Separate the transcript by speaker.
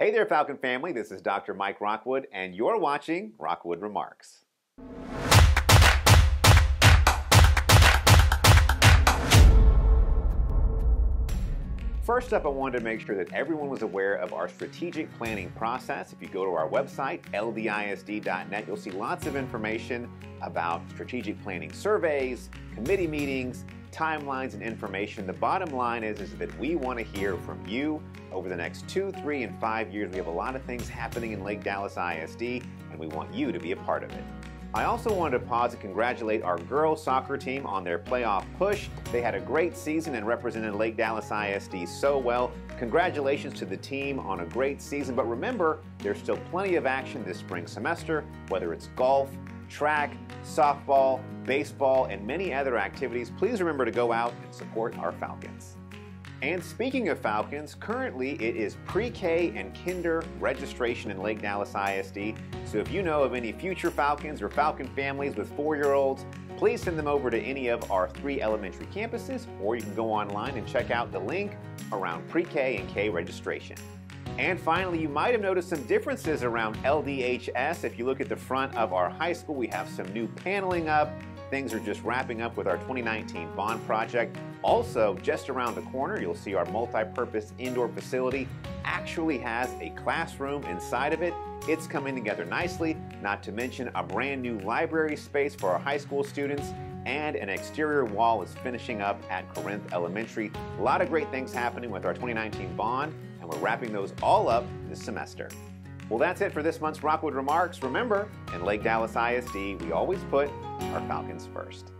Speaker 1: Hey there, Falcon family. This is Dr. Mike Rockwood, and you're watching Rockwood Remarks. First up, I wanted to make sure that everyone was aware of our strategic planning process. If you go to our website, ldisd.net, you'll see lots of information about strategic planning surveys, committee meetings, timelines, and information. The bottom line is, is that we want to hear from you over the next two, three, and five years. We have a lot of things happening in Lake Dallas ISD, and we want you to be a part of it. I also wanted to pause and congratulate our girls soccer team on their playoff push. They had a great season and represented Lake Dallas ISD so well. Congratulations to the team on a great season, but remember, there's still plenty of action this spring semester, whether it's golf, track, softball, baseball, and many other activities. Please remember to go out and support our Falcons. And speaking of Falcons, currently it is pre-K and kinder registration in Lake Dallas ISD. So if you know of any future Falcons or Falcon families with four-year-olds, please send them over to any of our three elementary campuses, or you can go online and check out the link around pre-K and K registration. And finally, you might have noticed some differences around LDHS. If you look at the front of our high school, we have some new paneling up. Things are just wrapping up with our 2019 bond project. Also, just around the corner, you'll see our multi-purpose indoor facility actually has a classroom inside of it. It's coming together nicely, not to mention a brand new library space for our high school students and an exterior wall is finishing up at Corinth Elementary. A lot of great things happening with our 2019 bond, and we're wrapping those all up this semester. Well, that's it for this month's Rockwood Remarks. Remember, in Lake Dallas ISD, we always put our Falcons first.